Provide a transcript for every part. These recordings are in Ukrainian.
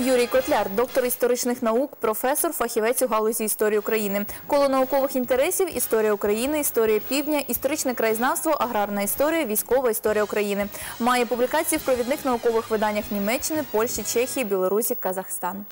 Юрій Котляр, доктор історичних наук, професор, фахівець у галузі історії України. Коло наукових інтересів історія України, історія півдня, історичне краєзнавство, аграрна історія, військова історія України. Має публікації в провідних наукових виданнях Німеччини, Польщі, Чехії, Білорусі, Казахстану.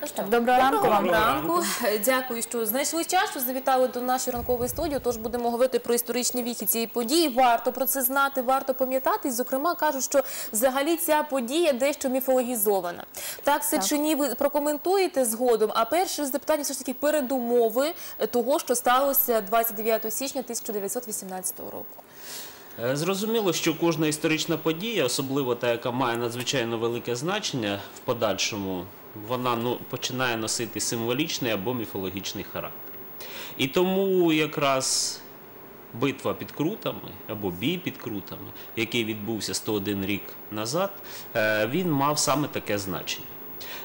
Ну що, Доброго ранку вам. ранку. Дякую, що знайшли час, що завітали до нашої ранкової студії. Тож будемо говорити про історичні віхи цієї події. Варто про це знати, варто пам'ятати. І, зокрема, кажуть, що взагалі ця подія дещо міфологізована. Так це чи ні, ви прокоментуєте згодом. А перше запитання все ж таки передумови того, що сталося 29 січня 1918 року. Е, Зрозуміло, що кожна історична подія, особливо та, яка має надзвичайно велике значення в подальшому, вона ну, починає носити символічний або міфологічний характер. І тому якраз битва під крутами або бій під крутами, який відбувся 101 рік назад, е, він мав саме таке значення.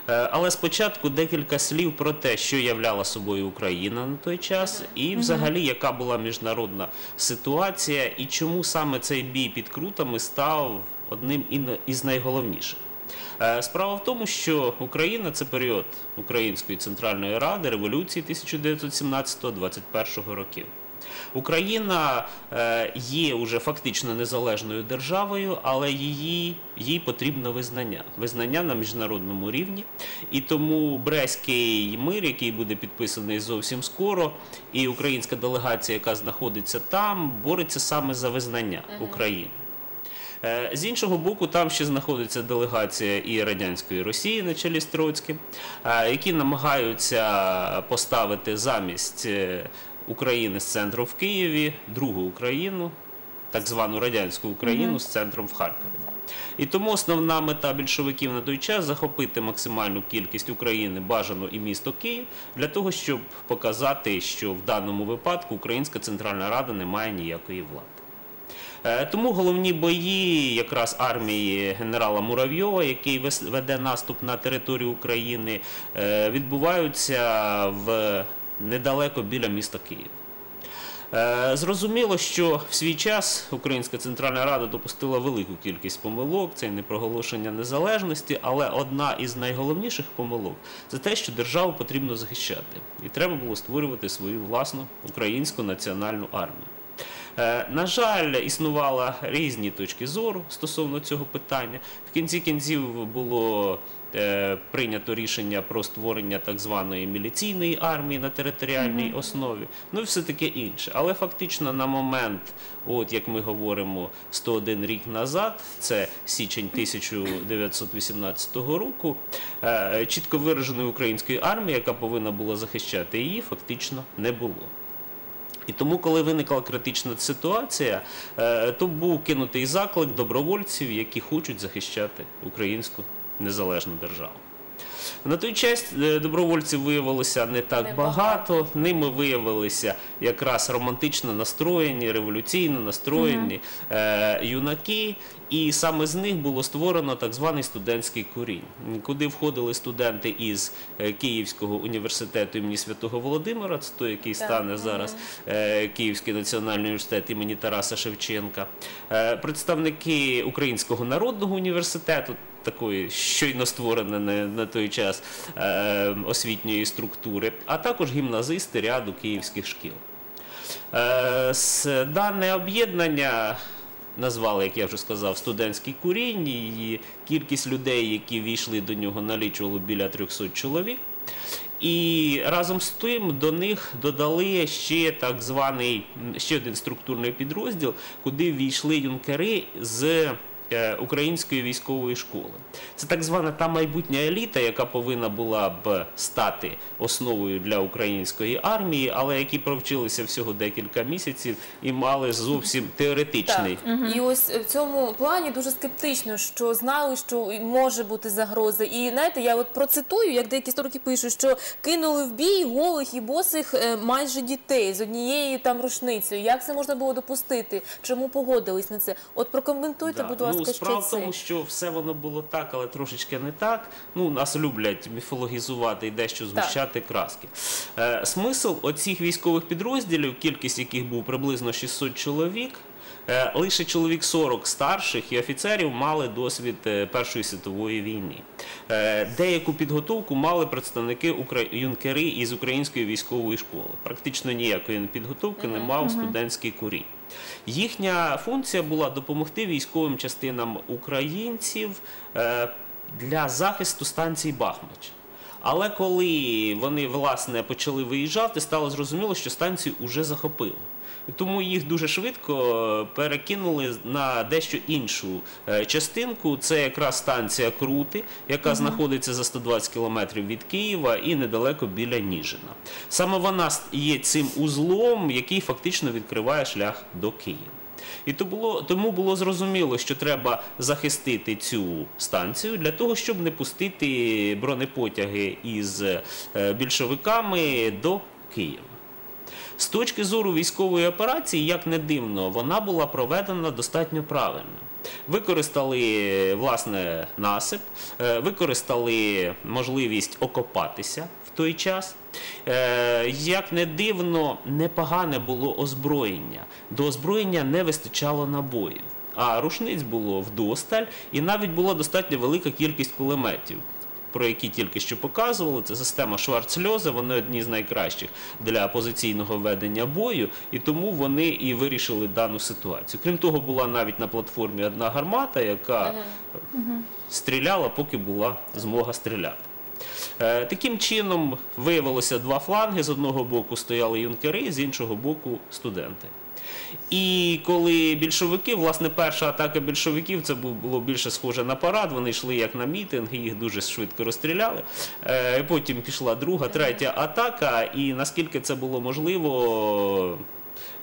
Е, Але спочатку декілька слів про те, що являла собою Україна на той час, і взагалі яка була міжнародна ситуація, і чому саме цей бій під крутами став одним із найголовніших. Е, Справа в тому, що Україна це період Української Центральної Ради, революції 1917-21 років. Україна е, є уже фактично незалежною державою, але її, їй потрібно визнання. Визнання на міжнародному рівні. І тому Брестський мир, який буде підписаний зовсім скоро, і українська делегація, яка знаходиться там, бореться саме за визнання України. Е, З іншого боку, там ще знаходиться делегація і радянської Росії на чолі з Троцьким, е, які намагаються поставити замість України з центром в Києві другу Україну, так звану радянську Україну з центром в Харкові. І тому основна мета більшовиків на той час захопити максимальну кількість України, бажано і місто Київ, для того, щоб показати, що в даному випадку Українська Центральна Рада не має ніякої влади. Е, Тому головні бої якраз армії генерала Муравйова, який веде наступ на територію України, е, відбуваються в недалеко біля міста Київ. Е, Зрозуміло, що в свій час Українська Центральна Рада допустила велику кількість помилок, це не проголошення незалежності, але одна із найголовніших помилок це те, що державу потрібно захищати, і треба було створювати свою власну українську національну армію. Е, На жаль, існували різні точки зору стосовно цього питання. В кінці кінців було прийнято рішення про створення так званої міліційної армії на територіальній основі, ну і все таке інше. Але фактично на момент, от як ми говоримо, 101 рік назад, це січень 1918 року, е, чітко вираженої української армії, яка повинна була захищати її, фактично не було. І тому, коли виникла критична ситуація, е, то був кинутий заклик добровольців, які хочуть захищати українську незалежну державу. На той час е, добровольців виявилося не так багато. Ними виявилися якраз романтично настроєні, революційно настроєні е, юнаки, і саме з них було створено так званий студентський курінь, куди входили студенти із е, Київського університету імені Святого Володимира, це той, який Так, стане зараз е, Київський національний університет імені Тараса Шевченка, е, представники Українського народного університету. Такої щойно створеної на, той час е, освітньої структури, а також гімназисти ряду київських шкіл. Е, дане об'єднання назвали, як я вже сказав, студентський курінь, і кількість людей, які війшли до нього, налічувало біля 300 чоловік. І разом з тим до них додали ще так званий ще один структурний підрозділ, куди війшли юнкери з е, української військової школи. Це так звана та майбутня еліта, яка повинна була б стати основою для української армії, але які провчилися всього декілька місяців і мали зовсім теоретичний. І ось в цьому плані дуже скептично, що знали, що може бути загроза. І знаєте, я от процитую, як деякі історики пишуть, що кинули в бій голих і босих е, майже дітей з однією там рушницею. Як це можна було допустити? Чому погодились на це? От прокоментуйте, Да. будь ласка, ну, справа в тому, що все воно було так, але трошечки не так. Ну, нас люблять міфологізувати і дещо згущати краски. Е, смисл оцих військових підрозділів, кількість яких був приблизно 600 чоловік, Лише чоловік 40 старших і офіцерів мали досвід е, Першої світової війни. Е, Деяку підготовку мали представники юнкери із української військової школи. Практично ніякої підготовки не мав студентський курінь. Їхня функція була допомогти військовим частинам українців е, для захисту станції Бахмач. Але коли вони власне почали виїжджати, стало зрозуміло, що станцію вже захопили. Тому їх дуже швидко е, перекинули на дещо іншу е, частинку. Це якраз станція Крути, яка знаходиться за 120 кілометрів від Києва і недалеко біля Ніжина. Саме вона є цим узлом, який фактично відкриває шлях до Києва. І то було, тому було зрозуміло, що треба захистити цю станцію для того, щоб не пустити бронепотяги із е, більшовиками до Києва. З точки зору військової операції, як не дивно, вона була проведена достатньо правильно. Використали власне насип, е, використали можливість окопатися в той час. Е, Як не дивно, непогане було озброєння. До озброєння не вистачало набоїв. А рушниць було вдосталь, і навіть була достатньо велика кількість кулеметів про які тільки що показували. Це система Шварцльоза, вони одні з найкращих для позиційного ведення бою, і тому вони і вирішили дану ситуацію. Крім того, була навіть на платформі одна гармата, яка стріляла, поки була змога стріляти. Е, Таким чином виявилося два фланги. З одного боку стояли юнкери, з іншого боку студенти. І коли більшовики, власне, перша атака більшовиків, це було більше схоже на парад. Вони йшли як на мітинг, і їх дуже швидко розстріляли. Е, Потім пішла друга, третя атака. І наскільки це було можливо,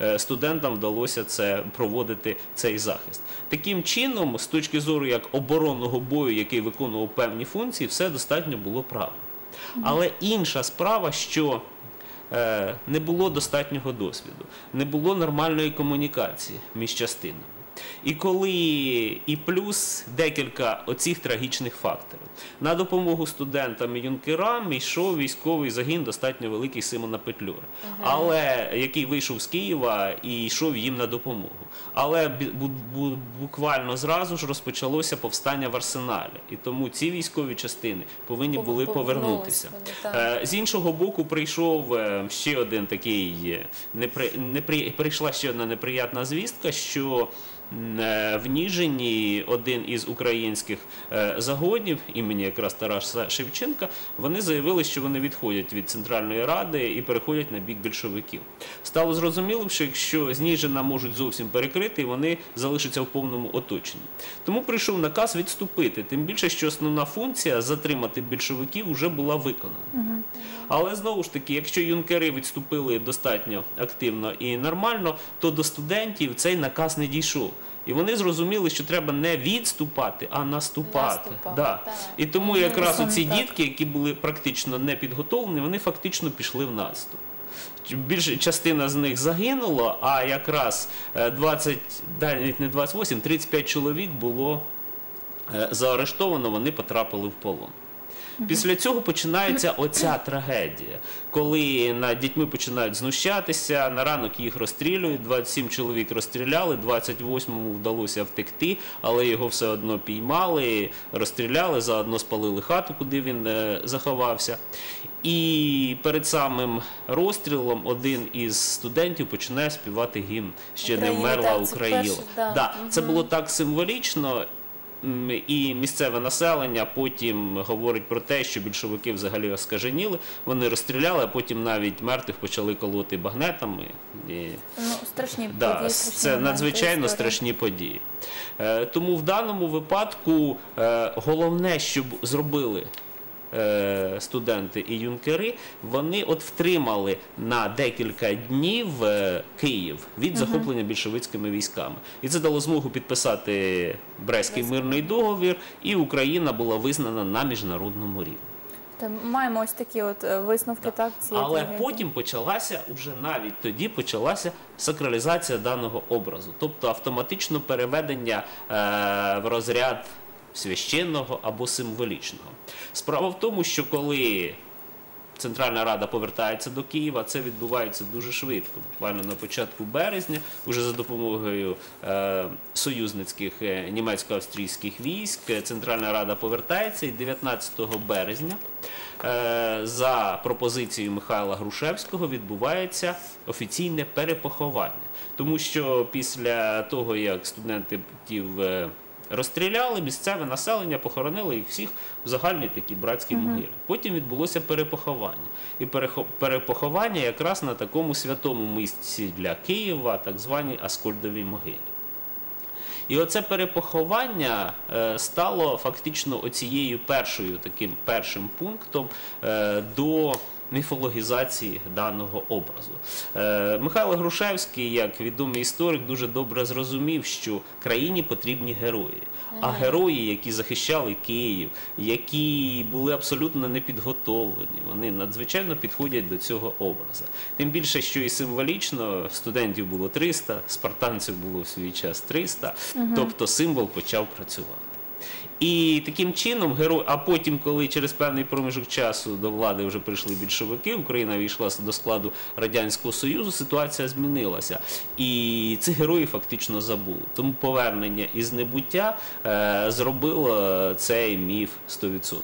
е, студентам вдалося це проводити цей захист. Таким чином, з точки зору як оборонного бою, який виконував певні функції, все достатньо було правильно. Але інша справа, що не було достатнього досвіду, не було нормальної комунікації між частинами. І коли і плюс декілька оцих трагічних факторів. На допомогу студентам і юнкерам йшов військовий загін достатньо великий Симона Петлюра, але який вийшов з Києва і йшов їм на допомогу. Але бу- бу- буквально зразу ж розпочалося повстання в арсеналі, і тому ці військові частини повинні Пов- були повернутися. Е, З іншого боку, прийшов е, ще один такий е, непри... непри... прийшла ще одна неприятна звістка, що в Ніжині один із українських е, загонів імені якраз Тараса Шевченка, вони заявили, що вони відходять від Центральної Ради і переходять на бік більшовиків. Стало зрозуміло, що якщо з Ніжина можуть зовсім перекрити, вони залишаться в повному оточенні. Тому прийшов наказ відступити. Тим більше, що основна функція затримати більшовиків вже була виконана. Але знову ж таки, якщо юнкери відступили достатньо активно і нормально, то до студентів цей наказ не дійшов. І вони зрозуміли, що треба не відступати, а наступати. Наступати, Да. так. І тому якраз саме оці так. дітки, які були практично не підготовлені, вони фактично пішли в наступ. Більша частина з них загинула, а якраз е, 20, да, навіть не 28, 35 чоловік було е, заарештовано, вони потрапили в полон. Після цього починається оця трагедія, коли над дітьми починають знущатися, на ранок їх розстрілюють, 27 чоловік розстріляли, 28-му вдалося втекти, але його все одно піймали, розстріляли, заодно спалили хату, куди він е, заховався. І перед самим розстрілом один із студентів починає співати гімн Ще не вмерла так, це Україна. перше, да. Да, це було так символічно. І місцеве населення потім говорить про те, що більшовики взагалі оскаженіли, вони розстріляли, а потім навіть мертвих почали колоти багнетами. І, Ну, страшні да, події, страшні це надзвичайно історії. страшні події. Е, Тому в даному випадку е, головне, щоб зробили студенти і юнкери, вони от втримали на декілька днів е, Київ від захоплення більшовицькими військами. І це дало змогу підписати Брестський мирний договір, і Україна була визнана на міжнародному рівні. Та маємо ось такі от е, висновки так цієї Але трагедії. потім почалася уже навіть тоді почалася сакралізація даного образу, тобто автоматично переведення е, в розряд священного або символічного. Справа в тому, що коли Центральна Рада повертається до Києва. Це відбувається дуже швидко. Буквально на початку березня, уже за допомогою е, союзницьких е, німецько-австрійських військ. е, Центральна Рада повертається і 19 березня. е, За пропозицією Михайла Грушевського відбувається офіційне перепоховання, тому що після того, як студентів е, розстріляли, місцеве населення похоронило їх всіх в загальній такій братській могилі. Потім відбулося перепоховання. І перепоховання якраз на такому святому місці для Києва, так званій Аскольдовій могилі. І оце перепоховання е, стало фактично оцією першою таким першим пунктом е, до міфологізації даного образу. Е, Михайло Грушевський, як відомий історик, дуже добре зрозумів, що країні потрібні герої. А герої, які захищали Київ, які були абсолютно непідготовлені, вони надзвичайно підходять до цього образу. Тим більше, що і символічно студентів було 300, спартанців було в свій час 300, тобто символ почав працювати. І таким чином герой, а потім, коли через певний проміжок часу до влади вже прийшли більшовики, Україна війшла до складу Радянського Союзу, ситуація змінилася. І цих героїв фактично забули. Тому повернення із небуття е, зробило цей міф 100%.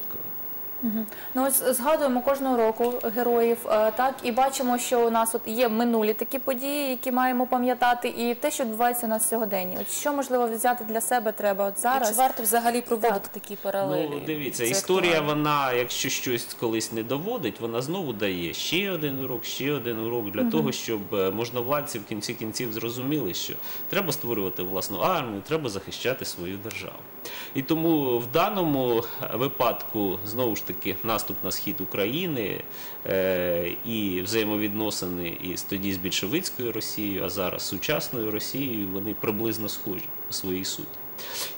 Ну ось згадуємо кожного року героїв, е, так і бачимо, що у нас от є минулі такі події, які маємо пам'ятати, і те, що відбувається у нас сьогодні. От що можливо взяти для себе треба от І зараз. Чи варто взагалі проводити Так. такі паралелі? Ну, дивіться, Це історія, актуально. вона, якщо щось колись не доводить, вона знову дає ще один урок, ще один урок для того, щоб е, можновладці в кінці кінців зрозуміли, що треба створювати власну армію, треба захищати свою державу. І тому в даному випадку знову ж таки наступ на схід України е, і взаємовідносини із тоді з більшовицькою Росією, а зараз сучасною Росією, вони приблизно схожі у своїй суті.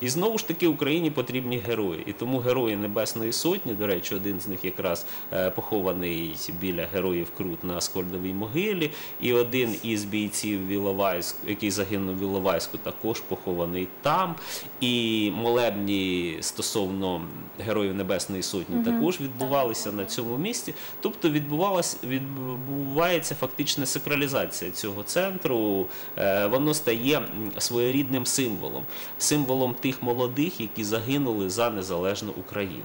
І знову ж таки Україні потрібні герої. І тому герої Небесної Сотні, до речі, один з них якраз е, похований біля героїв Крут на Аскольдовій могилі, і один із бійців Віловайськ, який загинув в Іловайську, також похований там. І молебні стосовно героїв Небесної Сотні також відбувалися на цьому місці. Тобто відбувалась, відбувається фактична сакралізація цього центру. Е, Воно стає своєрідним символом, символом тих молодих, які загинули за незалежну Україну.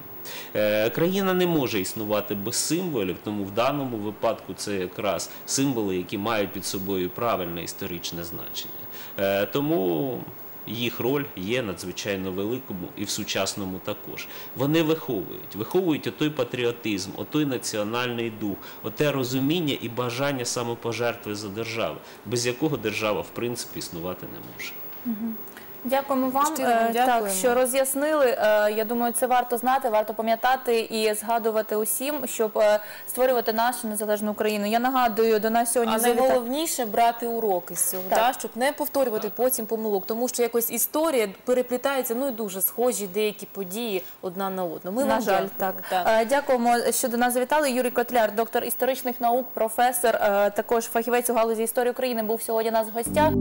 Е, Країна не може існувати без символів, тому в даному випадку це якраз символи, які мають під собою правильне історичне значення. Е, Тому їх роль є надзвичайно великому і в сучасному також. Вони виховують, виховують отой патріотизм, отой національний дух, оте розуміння і бажання самопожертви за державу, без якого держава в принципі існувати не може. Дякуємо вам. Щиро вам е, Так, що роз'яснили. Е, Я думаю, це варто знати, варто пам'ятати і згадувати усім, щоб е, створювати нашу незалежну Україну. Я нагадую, до нас сьогодні А найголовніше брати уроки з цього, да, щоб не повторювати потім помилок, тому що якось історія переплітається, ну і дуже схожі деякі події одна на одну. Ми На жаль, так. Е, Дякуємо, що до нас завітали. Юрій Котляр, доктор історичних наук, професор, також фахівець у галузі історії України, був сьогодні у нас в гостях.